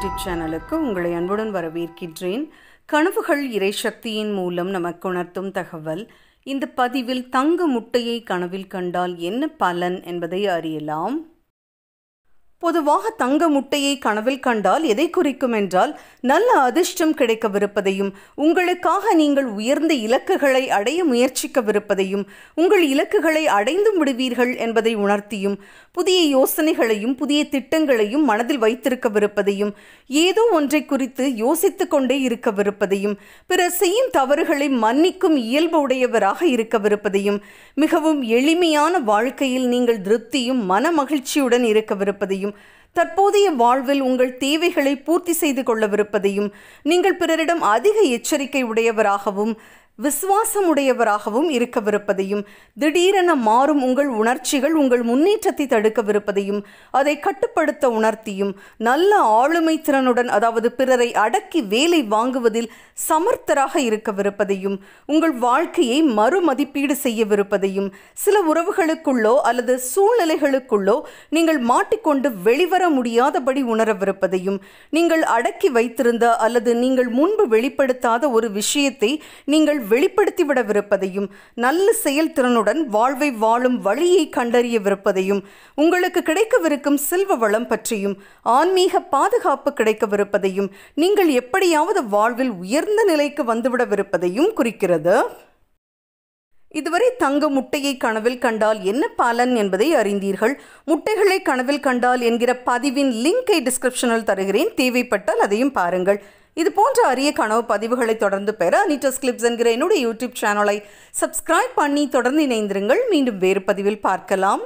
YouTube சேனலுக்கு உங்களை அன்புடன் வரவேற்கின்றேன். கனவுகள் இறை சக்தியின் மூலம் நமக்கு உணர்த்தும் தகவல். இந்த பதிவில் தங்க முட்டையை கனவில் கண்டால் என்ன பலன் என்பதை அறியலாம். பொதுவாக தங்க முட்டையை கனவில் கண்டால் எதை குறிக்கும் என்றால் நல்ல அதிர்ஷ்டம் கிடைக்கவிருப்பதையும் உங்களுக்காக நீங்கள் உயர்ந்த இலக்குகளை அடைய முயற்சிக்கவிருப்பதையும் உங்கள் இலக்குகளை அடைந்து விடுவீர்கள் என்பதை உணர்த்தியும் புதிய யோசனைகளையும் புதிய திட்டங்களையும் மனதில் வைத்திருக்கவிருப்பதையும் ஏதோ ஒன்றை குறித்து யோசித்து கொண்டே இருக்கவிருப்பதையும் பிறர் செய்யும் தவறுகளை மன்னிக்கும் இயல்பு உடையவராக இருக்கவிருப்பதையும் மிகவும் எளிமையான வாழ்க்கையில் நீங்கள் திருப்தியும் மன மகிழ்ச்சியுடன் இருக்கவிருப்பதையும் தற்போதைய வாழ்வில் உங்கள் தேவைகளை பூர்த்தி செய்து கொள்ளவிருப்பதையும் நீங்கள் பிறரிடம் அதிக எச்சரிக்கை உடையவராகவும் விசுவாசமுடையவராகவும் இருக்கவிருப்பதையும் திடீரென மாறும் உங்கள் உணர்ச்சிகள் உங்கள் முன்னேற்றத்தை தடுக்கவிருப்பதையும் அதை கட்டுப்படுத்த உணர்த்தியும் நல்ல ஆளுமை திறனுடன் அதாவது பிறரை அடக்கி வேலை வாங்குவதில் சமர்த்தராக இருக்கவிருப்பதையும் உங்கள் வாழ்க்கையை மறுமதிப்பீடு செய்யவிருப்பதையும் சில உறவுகளுக்குள்ளோ அல்லது சூழ்நிலைகளுக்குள்ளோ நீங்கள் மாட்டிக்கொண்டு வெளிவர முடியாதபடி உணரவிருப்பதையும் நீங்கள் அடக்கி வைத்திருந்த அல்லது நீங்கள் முன்பு வெளிப்படுத்தாத ஒரு விஷயத்தை நீங்கள் வெளிப்படுத்திவிடவிருப்பதையும் நல்ல செயல்திறனுடன் வாழ்வை வாழும் வழியை கண்டறியவிருப்பதையும் உங்களுக்கு கிடைக்கவிருக்கும் செல்வ வளம் பற்றியும் ஆன்மீக பாதுகாப்பு கிடைக்கவிருப்பதையும் நீங்கள் எப்படியாவது வாழ்வில் உயர்ந்த நிலைக்கு வந்துவிடவிருப்பதையும் குறிக்கிறது. இதுவரை தங்க முட்டையை கனவில் கண்டால் என்ன பலன் என்பதை அறிந்தீர்கள். முட்டைகளை கனவில் கண்டால் என்கிற பதிவின் லிங்கை டிஸ்கிரிப்ஷனில் தருகிறேன். தேவைப்பட்டால் அதையும் பாருங்கள். இது போன்ற அரிய கனவு பதிவுகளை தொடர்ந்து பெற அனிட்டஸ் கிளிப்ஸ் என்கிற என்னுடைய யூடியூப் சேனலை சப்ஸ்கிரைப் பண்ணி தொடர்ந்து இணைந்திருங்கள். மீண்டும் வேறு பதிவில் பார்க்கலாம்.